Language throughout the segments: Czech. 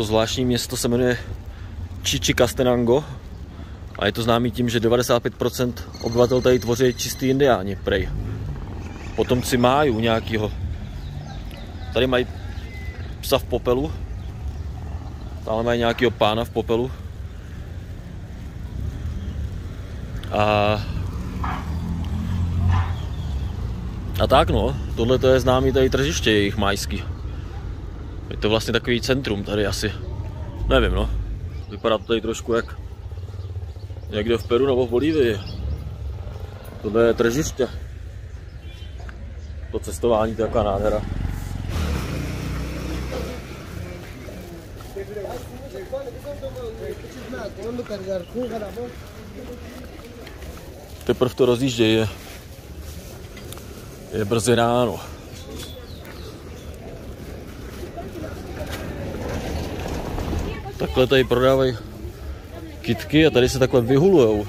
To zvláštní město se jmenuje Chichi Castenango a je to známý tím, že 95% obyvatel tady tvoří čistý indiáni, prej. Potomci májů nějakýho. Tady mají psa v popelu. Tady mají nějakýho pána v popelu. A a tak no, tohle to je známý tady tržiště jejich majský. Je to vlastně takový centrum tady asi. Nevím no. Vypadá to tady trošku jak někde v Peru nebo v Bolívii. Tohle je tržiště. To cestování to je taková nádhera. Teprve to rozjíždějí, je, je brzy ráno. Takhle tady prodávají kitky a tady se takhle vyhulujou.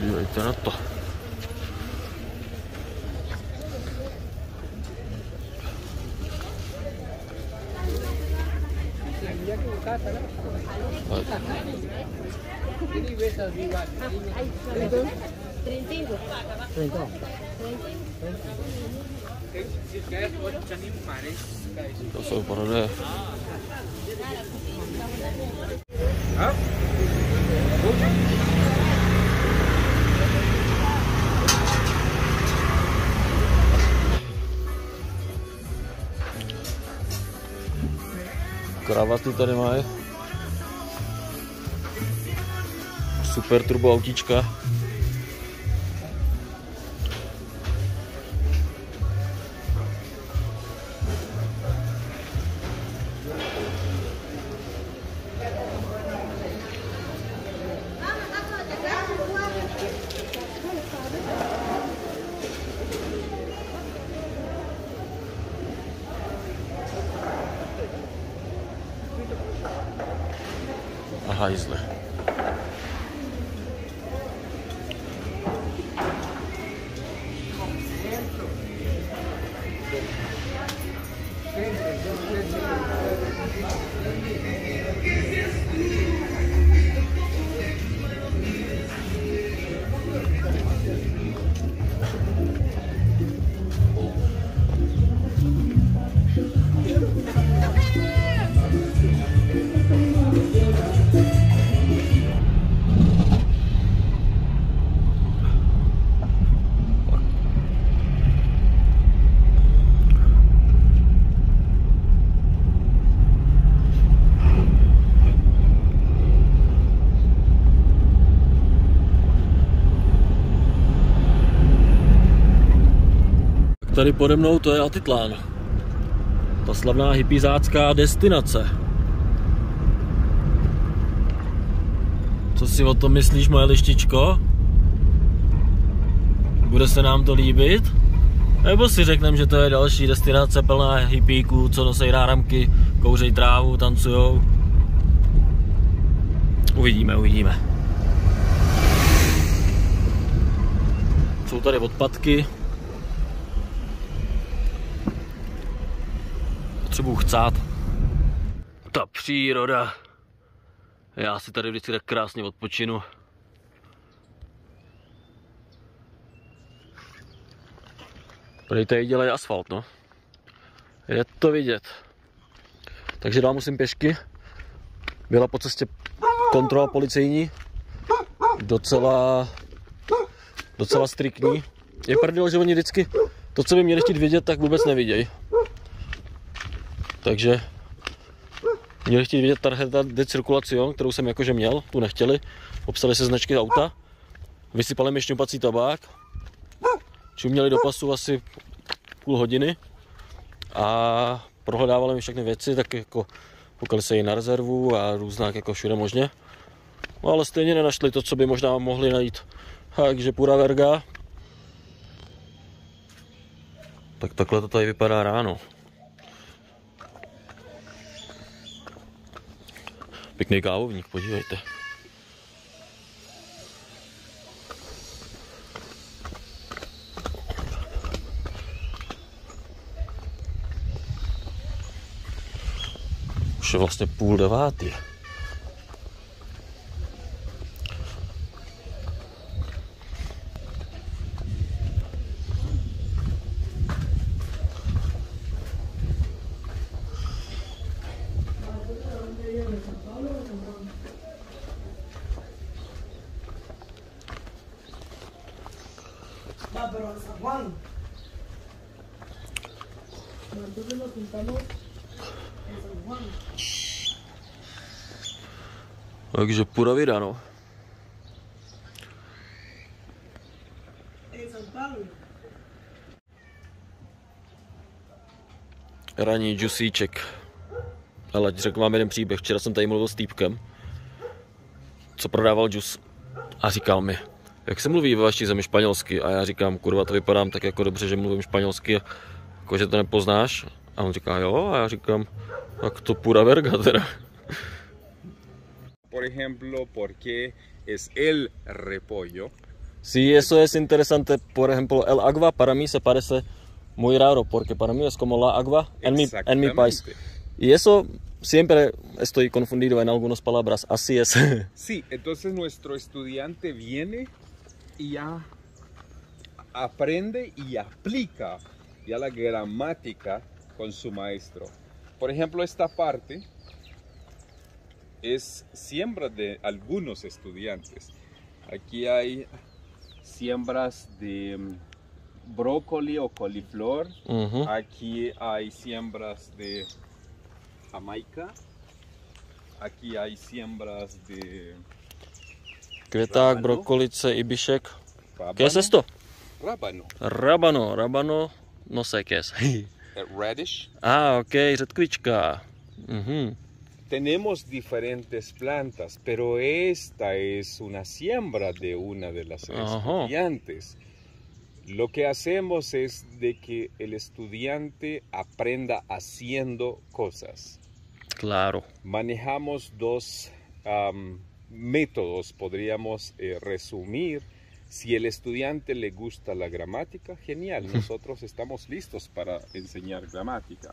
Dívejte na to. To jsou prodeje. Kravaty tady mají. Super turbo autíčka. Tady pode mnou to je Atitlán. Ta slavná hypizácká destinace. Co si o tom myslíš, moje lištičko? Bude se nám to líbit? Nebo si řekneme, že to je další destinace plná hippíků, co nosej náramky, kouřej trávu, tancujou? Uvidíme, uvidíme. Jsou tady odpadky, potřebuji chcát. Ta příroda. Já si tady vždycky tak krásně odpočinu. Tady tady dělají asfalt, no. Je to vidět. Takže dál musím pěšky. Byla po cestě kontrola policejní. Docela, docela striktní. Je prdel, že oni vždycky to, co by měli chtít vidět, tak vůbec nevidějí. Takže měli chtít vidět tarheta de circulacion, kterou jsem jakože měl, tu nechtěli. Obstali se značky auta, vysypali mi šňupací tabák, čuměli do pasu asi půl hodiny a prohledávali mi všechny věci, tak jako koukali se i na rezervu a různá jako všude možně. No ale stejně nenašli to, co by možná mohli najít. Takže pura verga. Tak takhle to tady vypadá ráno. Pěkný kávovník, podívejte. Už je vlastně půl devátý. Pero San Juan. Nosotros lo pintamos en San Juan. Takže půra vida, no. Pablo. Ranní džusíček. Ale řeknu vám jeden příběh. Včera jsem tady mluvil s týpkem, co prodával džus. A říkal mi, jak se mluví ve vaší zemi španělsky? A já říkám, kurva, to vypadám tak jako dobře, že mluvím španělsky, jako že to nepoznáš. A on říká, jo, a já říkám, tak to pura verga teda. por ejemplo, por qué es el repollo. Sí, eso es interesante. Por ejemplo, el agua para mí se parece muy raro, porque para mí es como la agua en mi, en mi país. Y eso siempre estoy confundido en algunas palabras. Así es. Sí, entonces nuestro estudiante viene y ya aprende y aplica ya la gramática con su maestro. Por ejemplo, esta parte es siembra de algunos estudiantes. Aquí hay siembras de mm, brócoli o coliflor. Aquí hay siembras de jamaica. Aquí hay siembras de Květák, Rábano. brokolice, ibišek. rábano. ¿Qué es esto? Rábano. Rabano, rabano, no sé qué es. Radish. ah, ok, řetkvička. Mhm. Tenemos diferentes plantas, pero esta es una siembra de una de las Ajá. estudiantes. Lo que hacemos es de que el estudiante aprenda haciendo cosas. Claro. manejamos dos am, métodos, podríamos eh, resumir. Si el estudiante le gusta la gramática, genial, nosotros estamos listos para enseñar gramática.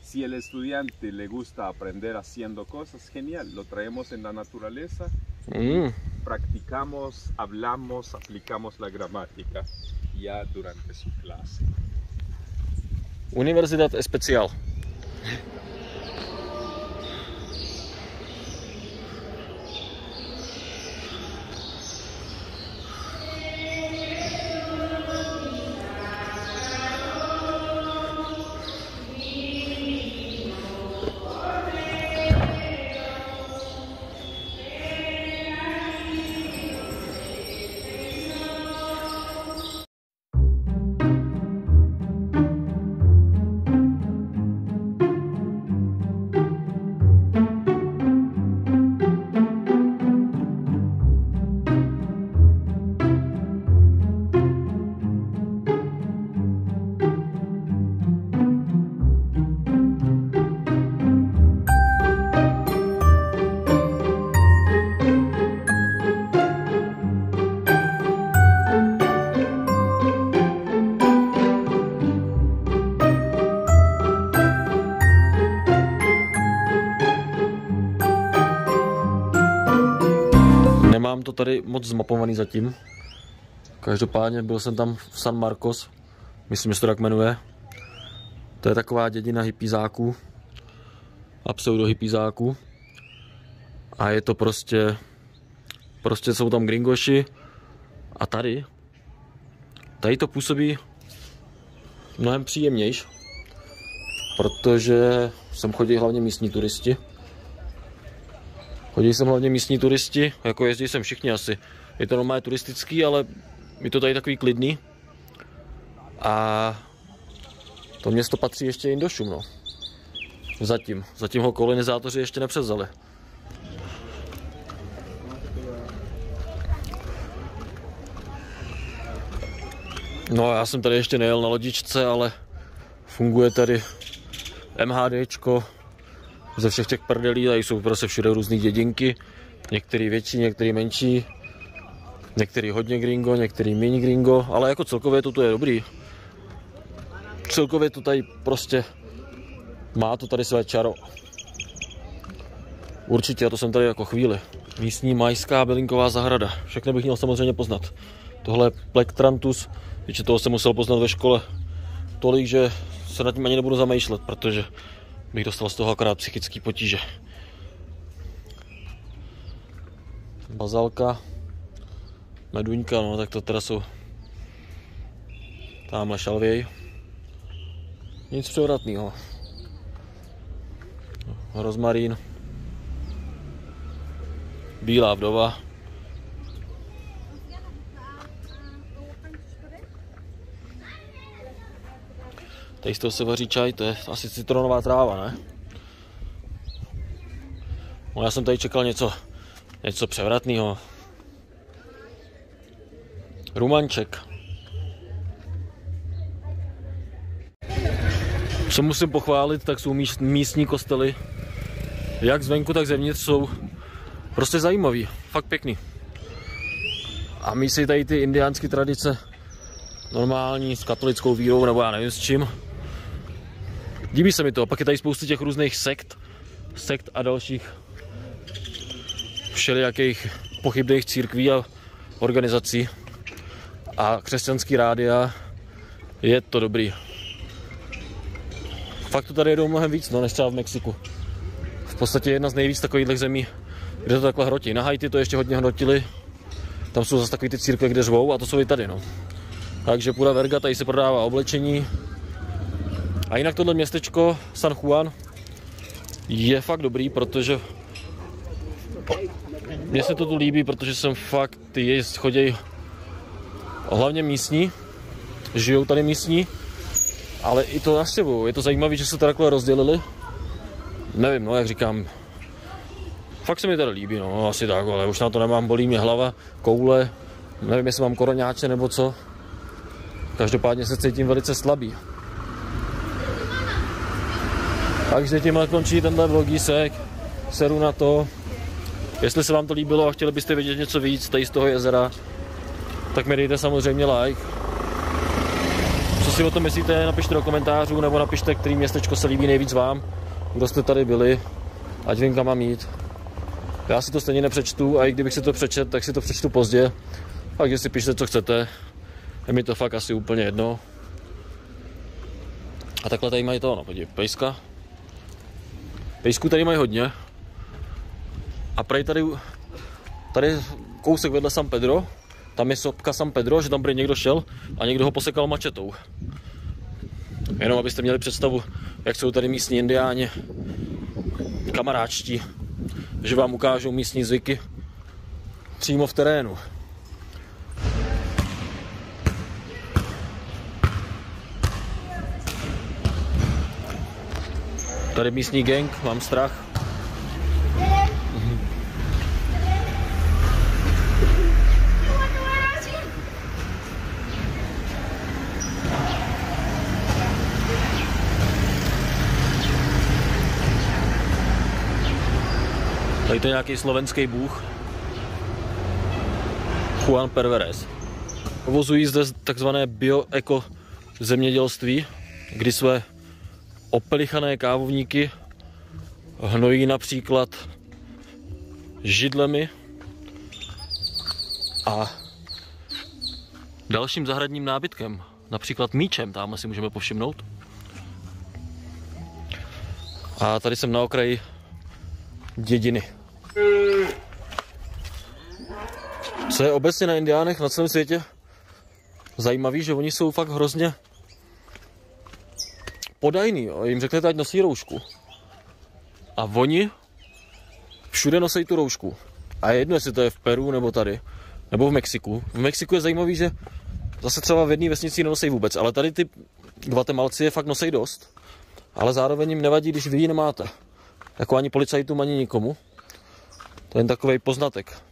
Si el estudiante le gusta aprender haciendo cosas, genial, lo traemos en la naturaleza, Mm. practicamos, hablamos, aplicamos la gramática ya durante su clase. Univerzita Especial. Tady moc zmapovaný zatím. Každopádně byl jsem tam v San Marcos, myslím, že se to tak jmenuje. To je taková dědina hypizáků a pseudo hypizáků. A je to prostě, prostě jsou tam gringoši a tady, tady to působí mnohem příjemnější, protože sem chodí hlavně místní turisti. Chodí sem hlavně místní turisti, jako jezdí sem všichni asi. Je to normálně turistický, ale je to tady takový klidný. A to město patří ještě Indošům, no. Zatím. Zatím ho kolonizátoři ještě nepřevzali. No já jsem tady ještě nejel na lodičce, ale funguje tady MHDčko, ze všech těch prdelí, tady jsou prostě všude různé dědinky, některý větší, některý menší, některý hodně gringo, některý méně gringo, ale jako celkově to tu je dobrý. Celkově to tady prostě má to tady své čaro. Určitě, a to jsem tady jako chvíli. Místní majská bylinková zahrada. Všechno bych měl samozřejmě poznat. Tohle je Plektrantus, víte, toho jsem musel poznat ve škole tolik, že se nad tím ani nebudu zamýšlet, protože bych dostal z toho akorát psychický potíže. Bazalka, meduňka, no tak to teda jsou tamhle šalvěj. Nic převratného. Rozmarín. Bílá vdova. Tady z toho se vaří čaj, to je asi citronová tráva, ne? No já jsem tady čekal něco, něco převratného. Rumanček. Co musím pochválit, tak jsou míst, místní kostely. Jak zvenku, tak zevnitř jsou prostě zajímavý, fakt pěkný. A my si tady ty indiánské tradice normální s katolickou vírou, nebo já nevím s čím. Líbí se mi to. Pak je tady spoustu těch různých sekt, sekt a dalších všelijakých pochybných církví a organizací. A křesťanský rádia je to dobrý. Fakt to tady jedou mnohem víc, no, než třeba v Mexiku. V podstatě jedna z nejvíc takových zemí, kde to takhle hrotí. Na Haiti to ještě hodně hrotili. Tam jsou zase takový ty církve, kde řvou a to jsou i tady, no. Takže půda verga, tady se prodává oblečení. A jinak tohle městečko San Juan je fakt dobrý, protože mně se to tu líbí, protože jsem fakt, ty choděj hlavně místní, žijou tady místní, ale i to naštěvují. Je to zajímavé, že se to takhle rozdělili. Nevím, no, jak říkám, fakt se mi tady líbí, no, asi tak, ale už na to nemám, bolí mě hlava, koule, nevím, jestli mám koroňáče nebo co. Každopádně se cítím velice slabý. Takže tímhle končí tenhle vlogísek. Seru na to. Jestli se vám to líbilo a chtěli byste vědět něco víc tady z toho jezera, tak mi dejte samozřejmě like. Co si o tom myslíte, napište do komentářů nebo napište, který městečko se líbí nejvíc vám, kdo jste tady byli, ať vím, kam mám jít. Já si to stejně nepřečtu a i kdybych si to přečet, tak si to přečtu pozdě. Takže si pište, co chcete. Je mi to fakt asi úplně jedno. A takhle tady mají to, no podívej, pejska. Pejsku tady mají hodně. A prej tady, tady kousek vedle San Pedro, tam je sopka San Pedro, že tam prý někdo šel a někdo ho posekal mačetou. Jenom abyste měli představu, jak jsou tady místní indiáni, kamaráčtí, že vám ukážou místní zvyky přímo v terénu. Tady místní gang, mám strach. Tady to je nějaký slovenský bůh. Juan Perveres. Povozují zde takzvané bioeko zemědělství, kdy své opelichané kávovníky hnojí například židlemi a dalším zahradním nábytkem, například míčem, tam si můžeme povšimnout. A tady jsem na okraji dědiny. Co je obecně na Indiánech na celém světě zajímavý, že oni jsou fakt hrozně podajný. Jo. Jim řeknete, ať nosí roušku. A oni všude nosí tu roušku. A je jedno, jestli to je v Peru nebo tady, nebo v Mexiku. V Mexiku je zajímavý, že zase třeba v jedné vesnici nenosí vůbec, ale tady ty Guatemalci je fakt nosí dost. Ale zároveň jim nevadí, když vy ji nemáte. Jako ani policajtům, ani nikomu. To je jen takový poznatek.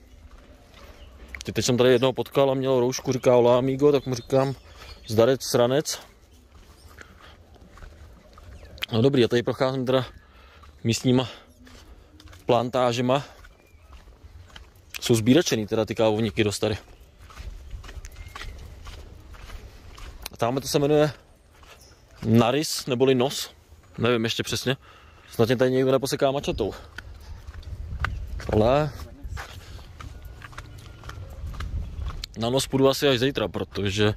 Teď jsem tady jednoho potkal a měl roušku, říká hola amigo, tak mu říkám zdarec, sranec. No dobrý, já tady procházím teda místníma plantážema. Jsou sbíračený teda ty kávovníky dost tady. A tamhle to se jmenuje Naris, neboli nos. Nevím ještě přesně. Snad mě tady někdo neposeká mačetou. Ale na nos půjdu asi až zítra, protože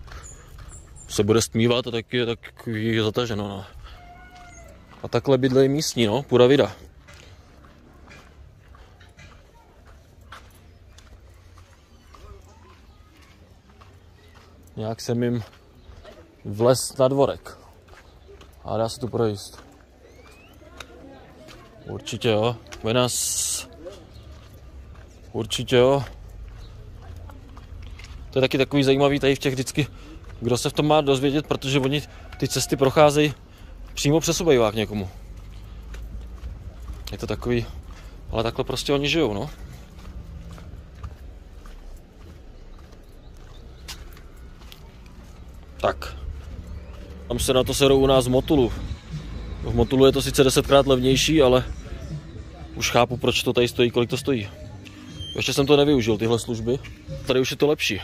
se bude stmívat a taky je takový zataženo. No. A takhle bydlejí místní, no, půra vida. Nějak jsem jim vles na dvorek. A dá se tu projít. Určitě jo. Buenas. Určitě jo. To je taky takový zajímavý tady v těch vždycky, kdo se v tom má dozvědět, protože oni ty cesty procházejí přímo přes obejvák někomu. Je to takový, ale takhle prostě oni žijou, no. Tak. Tam se na to serou u nás v Motulu. V Motulu je to sice desetkrát levnější, ale už chápu, proč to tady stojí, kolik to stojí. Ještě jsem to nevyužil, tyhle služby. Tady už je to lepší.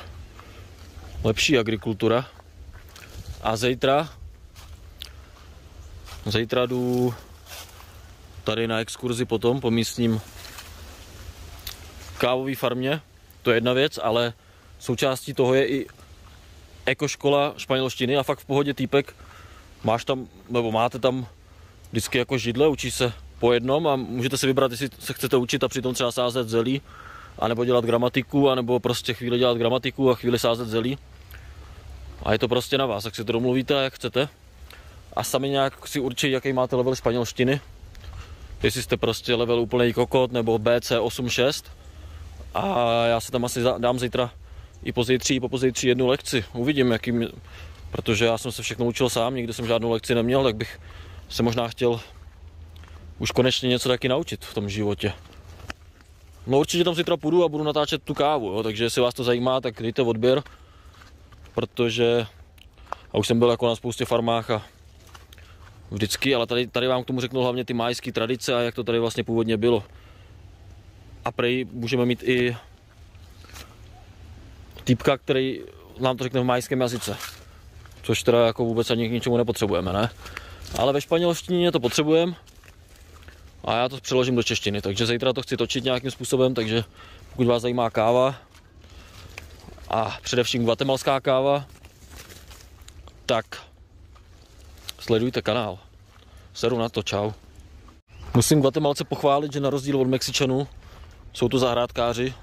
Lepší agrikultura. A zítra Zítra jdu tady na exkurzi potom po místním kávové farmě. To je jedna věc, ale součástí toho je i ekoškola španělštiny a fakt v pohodě týpek. Máš tam, nebo máte tam vždycky jako židle, učí se po jednom a můžete si vybrat, jestli se chcete učit a přitom třeba sázet zelí, anebo dělat gramatiku, anebo prostě chvíli dělat gramatiku a chvíli sázet zelí. A je to prostě na vás, jak si to domluvíte, jak chcete. A sami nějak si určí, jaký máte level španělštiny. Jestli jste prostě level úplný kokot nebo BC 8.6. A já se tam asi dám zítra i pozítří, po pozítří jednu lekci. Uvidím, jaký, protože já jsem se všechno učil sám, nikdy jsem žádnou lekci neměl, tak bych se možná chtěl už konečně něco taky naučit v tom životě. No určitě tam zítra půjdu a budu natáčet tu kávu, jo, takže jestli vás to zajímá, tak dejte odběr, protože a už jsem byl jako na spoustě farmách a vždycky, ale tady, tady vám k tomu řeknu hlavně ty majské tradice a jak to tady vlastně původně bylo. A prej můžeme mít i týpka, který nám to řekne v majském jazyce. Což teda jako vůbec ani k ničemu nepotřebujeme, ne? Ale ve španělštině to potřebujeme a já to přeložím do češtiny, takže zítra to chci točit nějakým způsobem, takže pokud vás zajímá káva a především guatemalská káva, tak sledujte kanál. Seru na to, čau. Musím Guatemalce pochválit, že na rozdíl od Mexičanů jsou to zahrádkáři,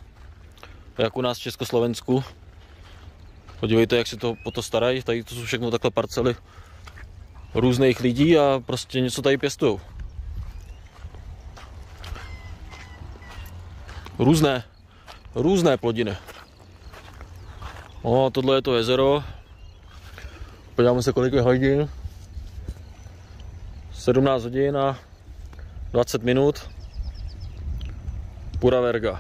jak u nás v Československu. Podívejte, jak si to po to starají. Tady to jsou všechno takhle parcely různých lidí a prostě něco tady pěstují. Různé, různé plodiny. O, tohle je to jezero. Podíváme se, kolik je hodin. 17 hodin a 20 minut. Pura verga.